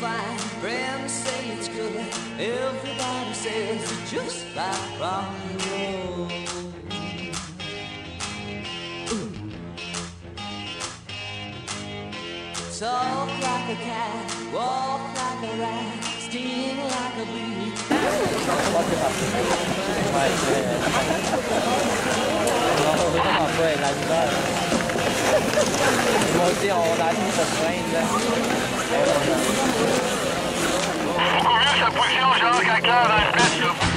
fine. Friends say it's good. Everybody says it's just like rock and roll. Talk like a cat, walk like a rat, steam like a bee. Bye. dire, on a tout ce train, là. Et voilà. Jacques, à cœur, à la là.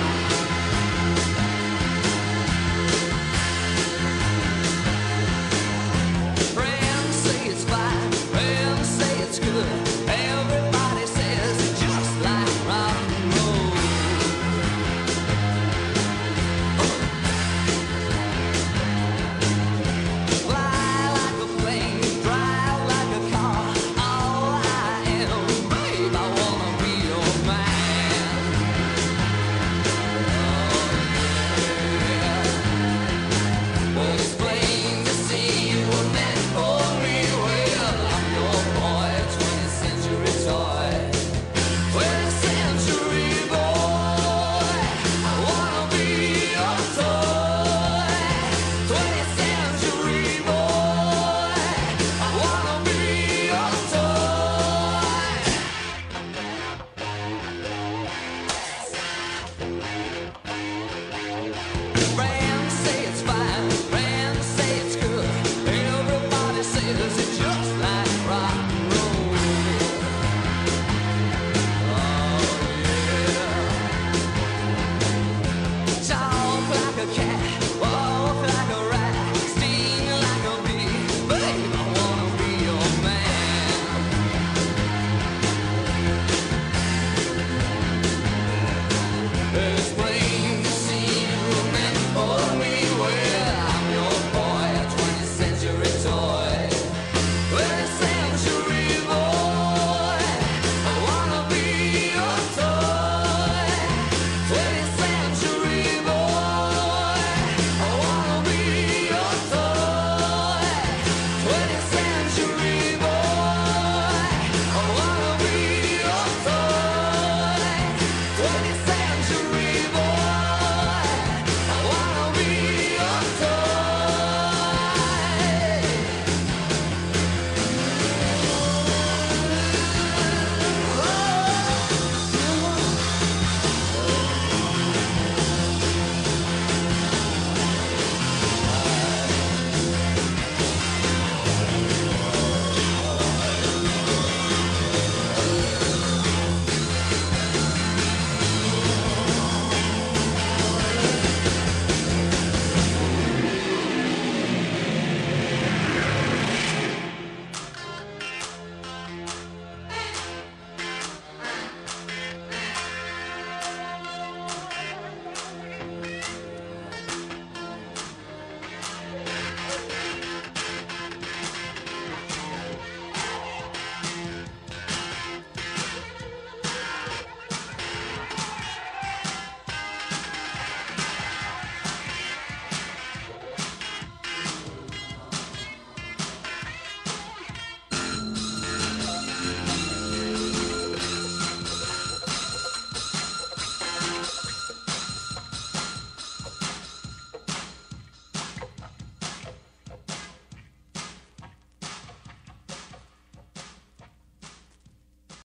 Depois